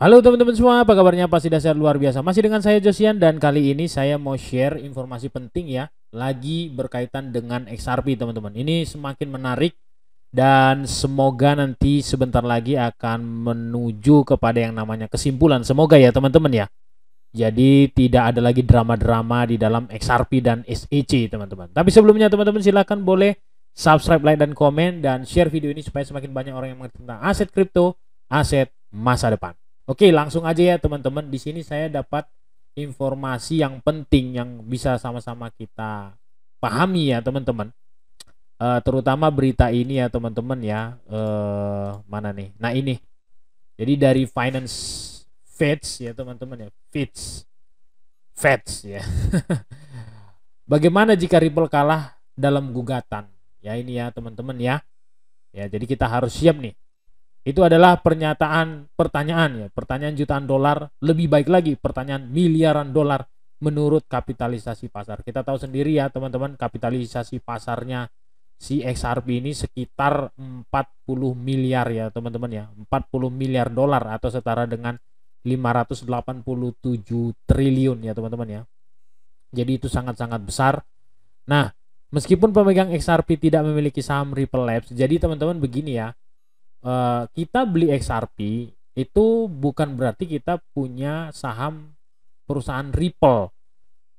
Halo teman-teman semua, apa kabarnya? Pasti dasar luar biasa. Masih dengan saya Josian dan kali ini saya mau share informasi penting ya, lagi berkaitan dengan XRP teman-teman. Ini semakin menarik dan semoga nanti sebentar lagi akan menuju kepada yang namanya kesimpulan. Semoga ya teman-teman ya. Jadi tidak ada lagi drama-drama di dalam XRP dan SEC teman-teman. Tapi sebelumnya teman-teman silahkan boleh subscribe, like, dan komen dan share video ini supaya semakin banyak orang yang mengerti tentang aset kripto, aset masa depan. Oke, langsung aja ya teman-teman. Di sini saya dapat informasi yang penting yang bisa sama-sama kita pahami ya teman-teman. Uh, terutama berita ini ya teman-teman ya. Uh, mana nih? Nah ini. Jadi dari Finance Feds ya teman-teman ya. Feds. Feds ya. Bagaimana jika Ripple kalah dalam gugatan? Ya ini ya teman-teman ya. Ya jadi kita harus siap nih itu adalah pernyataan pertanyaan ya, pertanyaan jutaan dolar, lebih baik lagi pertanyaan miliaran dolar menurut kapitalisasi pasar. Kita tahu sendiri ya teman-teman, kapitalisasi pasarnya si XRP ini sekitar 40 miliar ya teman-teman ya, 40 miliar dolar atau setara dengan 587 triliun ya teman-teman ya. Jadi itu sangat-sangat besar. Nah, meskipun pemegang XRP tidak memiliki saham Ripple Labs, jadi teman-teman begini ya, uh, kita beli XRP itu bukan berarti kita punya saham perusahaan Ripple.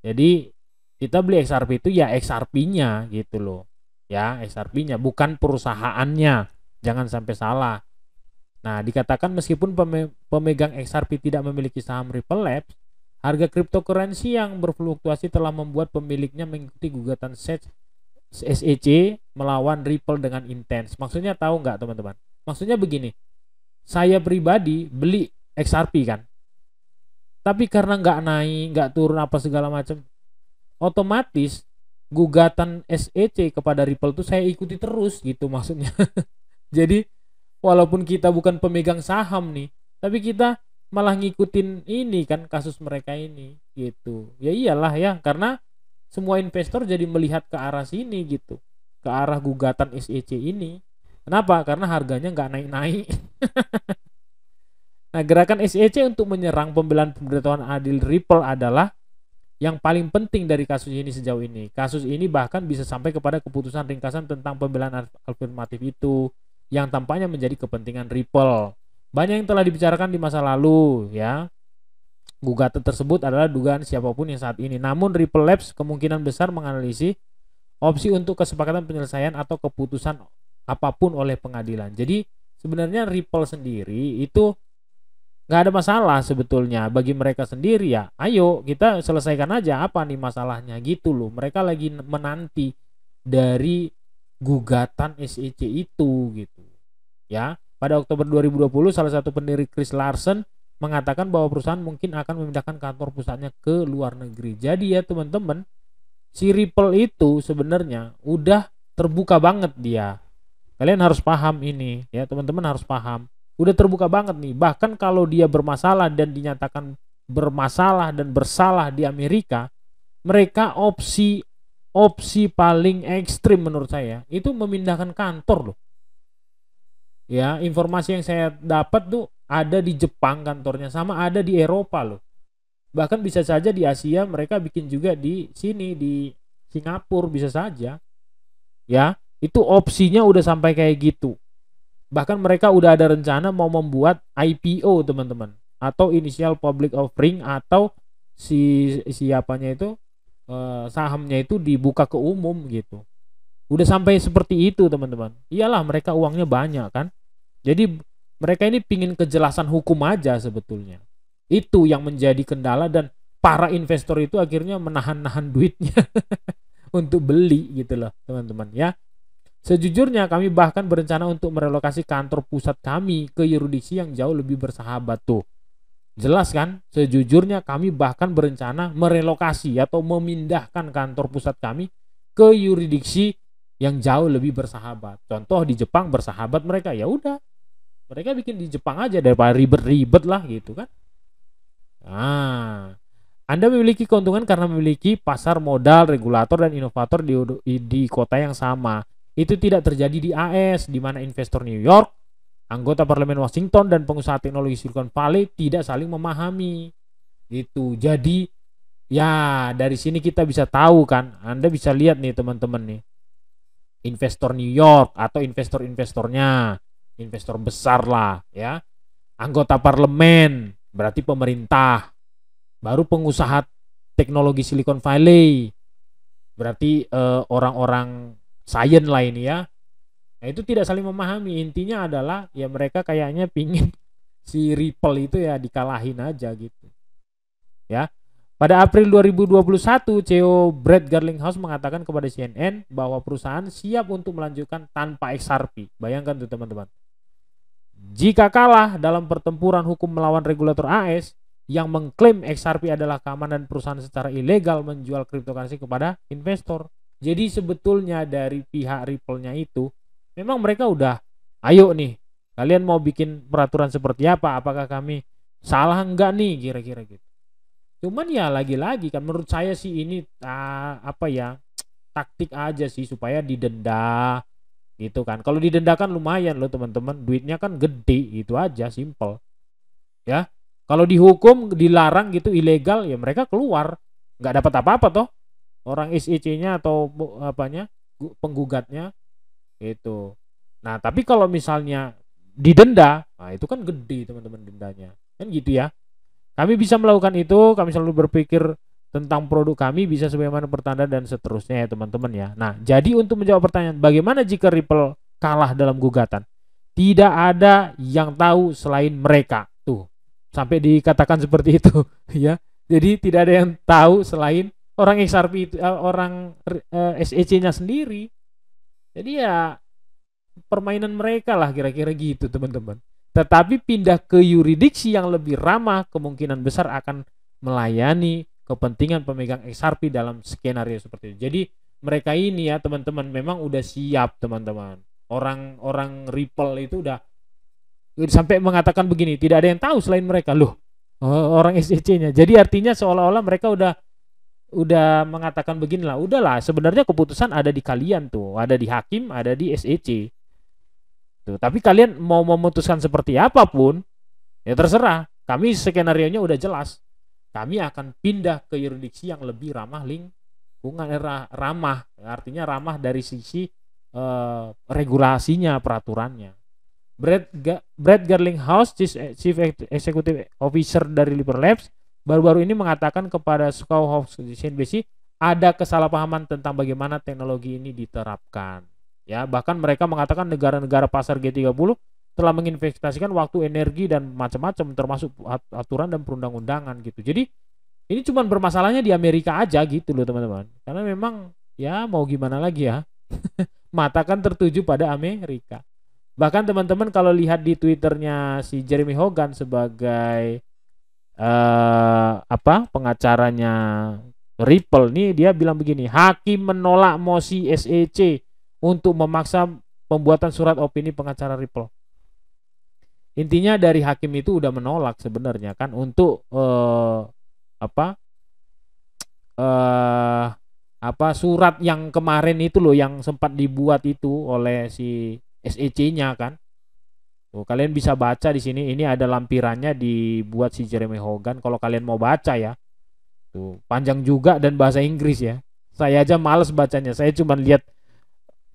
Jadi kita beli XRP itu ya XRP-nya gitu loh. Ya, XRP-nya bukan perusahaannya. Jangan sampai salah. Nah, dikatakan meskipun pemegang XRP tidak memiliki saham Ripple Labs, harga cryptocurrency yang berfluktuasi telah membuat pemiliknya mengikuti gugatan SEC melawan Ripple dengan intens. Maksudnya tahu nggak teman-teman? Maksudnya begini, saya pribadi beli XRP kan, tapi karena nggak naik, nggak turun apa segala macam, otomatis gugatan SEC kepada Ripple itu saya ikuti terus gitu maksudnya. Jadi walaupun kita bukan pemegang saham nih, tapi kita malah ngikutin ini kan kasus mereka ini gitu. Ya iyalah ya, karena semua investor jadi melihat ke arah sini gitu, ke arah gugatan SEC ini. Kenapa? Karena harganya nggak naik-naik. nah, gerakan SEC untuk menyerang pembelaan pemberitahuan adil Ripple adalah yang paling penting dari kasus ini sejauh ini. Kasus ini bahkan bisa sampai kepada keputusan ringkasan tentang pembelaan afirmatif itu yang tampaknya menjadi kepentingan Ripple. Banyak yang telah dibicarakan di masa lalu, ya. Gugatan tersebut adalah dugaan siapa pun yang saat ini. Namun Ripple Labs kemungkinan besar menganalisis opsi untuk kesepakatan penyelesaian atau keputusan apa pun oleh pengadilan. Jadi sebenarnya Ripple sendiri itu nggak ada masalah sebetulnya bagi mereka sendiri ya. Ayo kita selesaikan aja apa nih masalahnya gitu loh. Mereka lagi menanti dari gugatan SEC itu gitu. Ya, pada Oktober 2020 salah satu pendiri Chris Larsen mengatakan bahwa perusahaan mungkin akan memindahkan kantor pusatnya ke luar negeri. Jadi ya teman-teman, si Ripple itu sebenarnya udah terbuka banget dia Kalian harus paham ini ya, teman-teman harus paham. Udah terbuka banget nih. Bahkan kalau dia bermasalah dan dinyatakan bermasalah dan bersalah di Amerika, mereka opsi opsi paling ekstrim menurut saya itu memindahkan kantor loh. Ya, informasi yang saya dapat tuh ada di Jepang kantornya sama ada di Eropa loh. Bahkan bisa saja di Asia mereka bikin juga di sini di Singapura bisa saja. Ya, itu opsinya udah sampai kayak gitu. Bahkan mereka udah ada rencana mau membuat IPO teman-teman atau initial public offering atau si siapanya itu eh, sahamnya itu dibuka ke umum gitu. Udah sampai seperti itu teman-teman. Iyalah mereka uangnya banyak kan. Jadi mereka ini pingin kejelasan hukum aja sebetulnya. Itu yang menjadi kendala dan para investor itu akhirnya menahan-nahan duitnya untuk beli gitu loh teman-teman ya. Sejujurnya kami bahkan berencana untuk merelokasi kantor pusat kami ke yuridiksi yang jauh lebih bersahabat tuh. Jelas kan? Sejujurnya kami bahkan berencana merelokasi atau memindahkan kantor pusat kami ke yuridiksi yang jauh lebih bersahabat. Contoh di Jepang bersahabat mereka ya udah. Mereka bikin di Jepang aja daripada ribet-ribet lah gitu kan. Nah, anda memiliki keuntungan karena memiliki pasar modal, regulator, dan inovator di, di kota yang sama. Itu tidak terjadi di AS di mana investor New York anggota parlemen Washington dan pengusaha teknologi Silicon Valley tidak saling memahami. Itu. Jadi ya dari sini kita bisa tahu kan, Anda bisa lihat nih teman-teman nih. Investor New York atau investor-investornya, investor besar lah ya. Anggota parlemen, berarti pemerintah. Baru pengusaha teknologi Silicon Valley. Berarti eh, orang-orang sains lah ini ya Nah, itu tidak saling memahami. Intinya adalah ya mereka kayaknya pingin si Ripple itu ya dikalahin aja gitu. Ya. Pada April 2021, CEO Brad Garlinghouse mengatakan kepada CNN bahwa perusahaan siap untuk melanjutkan tanpa XRP. Bayangkan tuh teman-teman. Jika kalah dalam pertempuran hukum melawan regulator AS yang mengklaim XRP adalah keamanan perusahaan secara ilegal menjual cryptocurrency kepada investor. Jadi sebetulnya dari pihak Ripple-nya itu memang mereka udah ayo nih kalian mau bikin peraturan seperti apa? Apakah kami salah enggak nih? Kira-kira gitu. Cuman ya lagi-lagi kan menurut saya sih ini uh, apa ya taktik aja sih supaya didenda gitu kan. Kalau didenda kan lumayan loh teman-teman. Duitnya kan gede itu aja simple. Ya kalau dihukum dilarang gitu ilegal ya mereka keluar. Nggak dapat apa-apa toh orang SEC-nya atau apanya penggugatnya itu. Nah, tapi kalau misalnya didenda, nah itu kan gede teman-teman dendanya. Kan gitu ya. Kami bisa melakukan itu, kami selalu berpikir tentang produk kami bisa sebagaimana pertanda dan seterusnya ya teman-teman ya. Nah, jadi untuk menjawab pertanyaan bagaimana jika Ripple kalah dalam gugatan? Tidak ada yang tahu selain mereka. Tuh, sampai dikatakan seperti itu ya. Jadi tidak ada yang tahu selain orang XRP itu uh, orang uh, eh, SEC-nya sendiri. Jadi ya permainan mereka lah kira-kira gitu teman-teman. Tetapi pindah ke yuridiksi yang lebih ramah kemungkinan besar akan melayani kepentingan pemegang XRP dalam skenario seperti itu. Jadi mereka ini ya teman-teman memang udah siap teman-teman. Orang-orang Ripple itu udah sampai mengatakan begini, tidak ada yang tahu selain mereka loh. Orang SEC-nya. Jadi artinya seolah-olah mereka udah udah mengatakan beginilah, udahlah sebenarnya keputusan ada di kalian tuh, ada di hakim, ada di SEC. Tuh, tapi kalian mau memutuskan seperti apa pun, ya terserah. Kami skenario nya udah jelas. Kami akan pindah ke yuridiksi yang lebih ramah lingkungan eh, ramah, artinya ramah dari sisi uh, regulasinya, peraturannya. Brad, Ga Brad Garlinghouse, Chief Executive Officer dari Liber Labs, baru-baru ini mengatakan kepada di CNBC ada kesalahpahaman tentang bagaimana teknologi ini diterapkan. Ya, bahkan mereka mengatakan negara-negara pasar G30 telah menginvestasikan waktu, energi dan macam-macam termasuk aturan dan perundang-undangan gitu. Jadi ini cuma bermasalahnya di Amerika aja gitu loh teman-teman. Karena memang ya mau gimana lagi ya. Mata kan tertuju pada Amerika. Bahkan teman-teman kalau lihat di Twitternya si Jeremy Hogan sebagai uh, apa? Pengacaranya Ripple nih dia bilang begini hakim menolak mosi SEC untuk memaksa pembuatan surat opini pengacara Ripple. Intinya dari hakim itu udah menolak sebenarnya kan untuk uh, apa uh, apa surat yang kemarin itu loh yang sempat dibuat itu oleh si SEC-nya kan Tuh, kalian bisa baca di sini. Ini ada lampirannya dibuat si Jeremy Hogan. Kalau kalian mau baca ya, tuh panjang juga dan bahasa Inggris ya. Saya aja males bacanya. Saya cuma lihat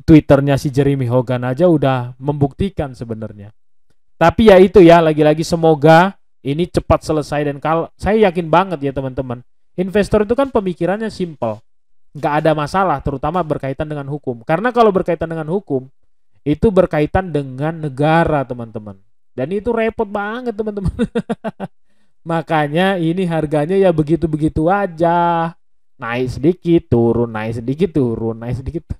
Twitternya si Jeremy Hogan aja udah membuktikan sebenarnya. Tapi ya itu ya, lagi-lagi semoga ini cepat selesai dan kalau saya yakin banget ya teman-teman, investor itu kan pemikirannya simple, nggak ada masalah, terutama berkaitan dengan hukum. Karena kalau berkaitan dengan hukum, itu berkaitan dengan negara teman-teman. Dan itu repot banget teman-teman. Makanya ini harganya ya begitu-begitu aja. Naik sedikit turun naik sedikit turun naik sedikit.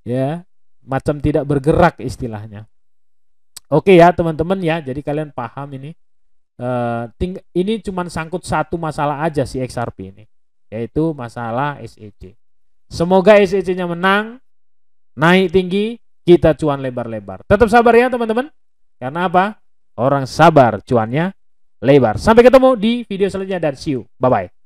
Ya macam tidak bergerak istilahnya. Oke ya teman-teman ya. Jadi kalian paham ini. Uh, ting ini cuma sangkut satu masalah aja si XRP ini yaitu masalah SEC semoga SEC-nya menang naik tinggi kita cuan lebar-lebar. Tetap sabar ya teman-teman. Karena apa? Orang sabar cuannya lebar. Sampai ketemu di video selanjutnya dan see you. Bye-bye.